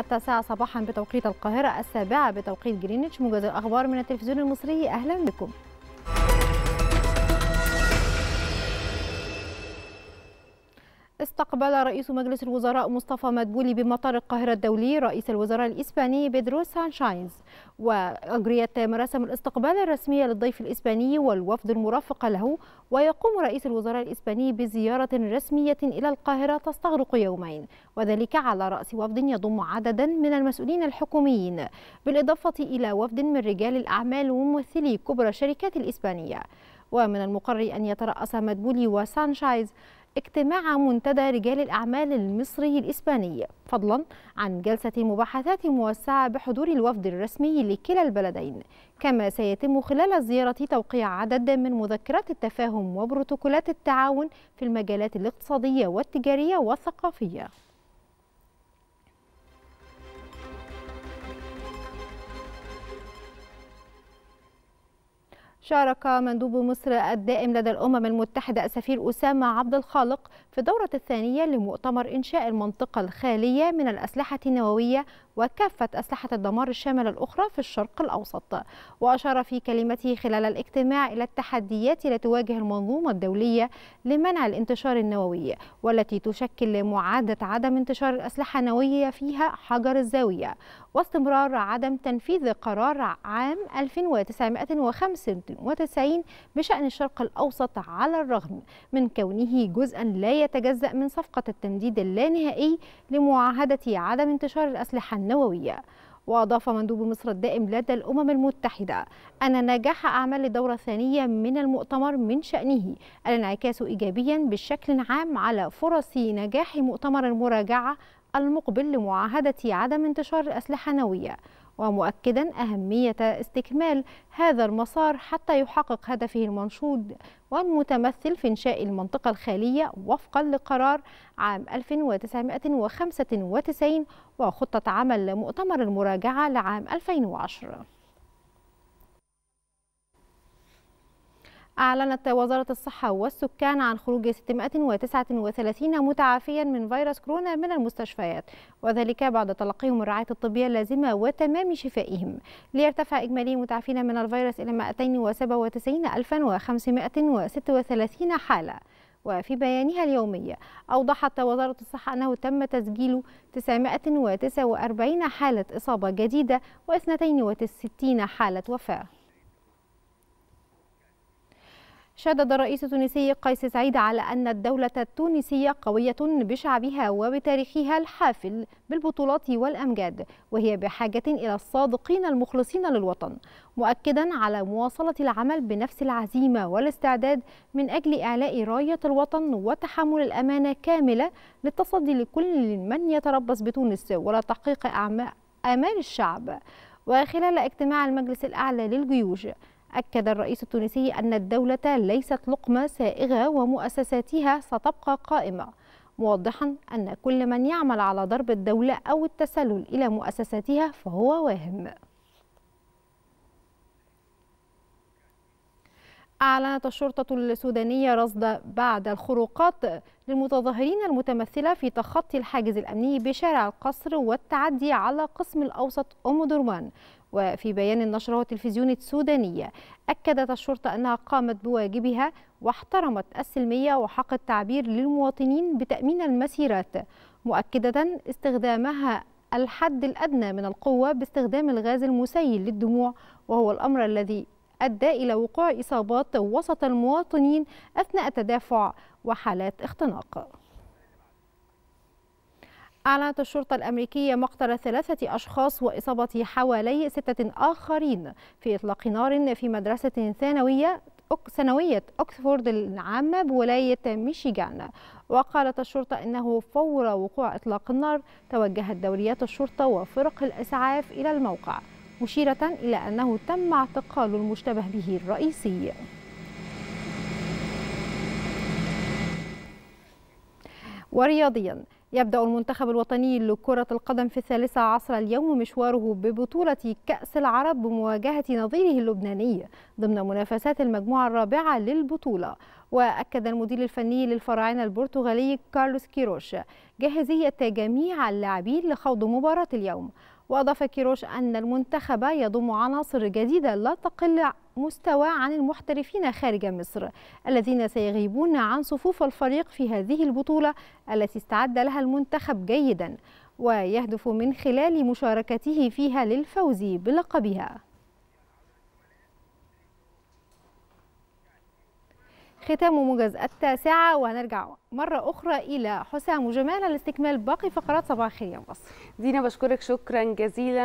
التاسعة صباحا بتوقيت القاهرة السابعة بتوقيت جرينتش موجز الأخبار من التلفزيون المصري. أهلا بكم. استقبل رئيس مجلس الوزراء مصطفى مدبولي بمطار القاهرة الدولي رئيس الوزراء الإسباني بيدرو سانشيز. وأجريت مراسم الاستقبال الرسمية للضيف الإسباني والوفد المرافق له ويقوم رئيس الوزراء الإسباني بزيارة رسمية إلى القاهرة تستغرق يومين. وذلك على رأس وفد يضم عددا من المسؤولين الحكوميين بالإضافة إلى وفد من رجال الأعمال وممثلي كبرى الشركات الإسبانية. ومن المقرر أن يترأس مدبولي وسانشايز اجتماع منتدى رجال الأعمال المصري الإسباني فضلا عن جلسة مباحثات موسعة بحضور الوفد الرسمي لكلا البلدين كما سيتم خلال الزيارة توقيع عدد من مذكرات التفاهم وبروتوكولات التعاون في المجالات الاقتصادية والتجارية والثقافية. شارك مندوب مصر الدائم لدى الأمم المتحدة السفير أسامة عبد الخالق في الدورة الثانية لمؤتمر إنشاء المنطقة الخالية من الأسلحة النووية وكافة أسلحة الدمار الشاملة الأخرى في الشرق الأوسط. وأشار في كلمته خلال الاجتماع إلى التحديات التي تواجه المنظومة الدولية لمنع الانتشار النووي والتي تشكل معادة عدم انتشار الأسلحة النووية فيها حجر الزاوية. واستمرار عدم تنفيذ قرار عام 1995 بشأن الشرق الأوسط على الرغم من كونه جزءا لا يتجزأ من صفقة التمديد اللانهائي لمعاهدة عدم انتشار الأسلحة النووية. وأضاف مندوب مصر الدائم لدى الأمم المتحدة أن نجاح أعمال الدورة الثانية من المؤتمر من شأنه الانعكاس إيجابيا بشكل عام على فرص نجاح مؤتمر المراجعة المقبل لمعاهدة عدم انتشار الأسلحة النووية ومؤكدا أهمية استكمال هذا المسار حتى يحقق هدفه المنشود والمتمثل في إنشاء المنطقة الخالية وفقا لقرار عام 1995 وخطة عمل مؤتمر المراجعة لعام 2010 أعلنت وزارة الصحة والسكان عن خروج 639 متعافيا من فيروس كورونا من المستشفيات وذلك بعد تلقيهم الرعاية الطبية اللازمة وتمام شفائهم. ليرتفع إجمالي متعافين من الفيروس إلى 297536 حالة. وفي بيانها اليومي أوضحت وزارة الصحة أنه تم تسجيل 949 حالة إصابة جديدة و62 حالة وفاة. شدد الرئيس التونسي قيس سعيد على أن الدولة التونسية قوية بشعبها وبتاريخها الحافل بالبطولات والأمجاد وهي بحاجة إلى الصادقين المخلصين للوطن مؤكدا على مواصلة العمل بنفس العزيمة والاستعداد من أجل إعلاء راية الوطن وتحمل الأمانة كاملة للتصدي لكل من يتربص بتونس ولا تحقيق آمال الشعب. وخلال اجتماع المجلس الأعلى للجيوش أكد الرئيس التونسي أن الدولة ليست لقمة سائغة ومؤسساتها ستبقى قائمة موضحا أن كل من يعمل على ضرب الدولة أو التسلل إلى مؤسساتها فهو واهم. أعلنت الشرطة السودانية رصد بعد الخروقات للمتظاهرين المتمثلة في تخطي الحاجز الأمني بشارع القصر والتعدي على قسم الأوسط أم درمان وفي بيان نشره التلفزيون السوداني أكدت الشرطة أنها قامت بواجبها واحترمت السلمية وحق التعبير للمواطنين بتأمين المسيرات مؤكدة استخدامها الحد الأدنى من القوة باستخدام الغاز المسيل للدموع وهو الأمر الذي أدى إلى وقوع إصابات وسط المواطنين أثناء تدافع وحالات اختناق. أعلنت الشرطة الأمريكية مقتل ثلاثة أشخاص وإصابة حوالي ستة آخرين في إطلاق نار في مدرسة ثانوية ثانوية أكسفورد العامة بولاية ميشيغان. وقالت الشرطة أنه فور وقوع إطلاق النار توجهت دوريات الشرطة وفرق الإسعاف إلى الموقع مشيرة إلى أنه تم اعتقال المشتبه به الرئيسي. ورياضيا يبدأ المنتخب الوطني لكرة القدم في الثالثة عصر اليوم مشواره ببطولة كأس العرب بمواجهة نظيره اللبناني ضمن منافسات المجموعة الرابعة للبطولة. وأكد المدير الفني للفراعنة البرتغالي كارلوس كيروش جاهزية جميع اللاعبين لخوض مباراة اليوم. وأضاف كيروش أن المنتخب يضم عناصر جديدة لا تقل مستوى عن المحترفين خارج مصر الذين سيغيبون عن صفوف الفريق في هذه البطولة التي استعد لها المنتخب جيدا ويهدف من خلال مشاركته فيها للفوز بلقبها. ختام موجز التاسعة وهنرجع مرة أخرى إلى حسام وجمال لاستكمال باقي فقرات صباح الخير يا مصر. دينا بشكرك شكرا جزيلا.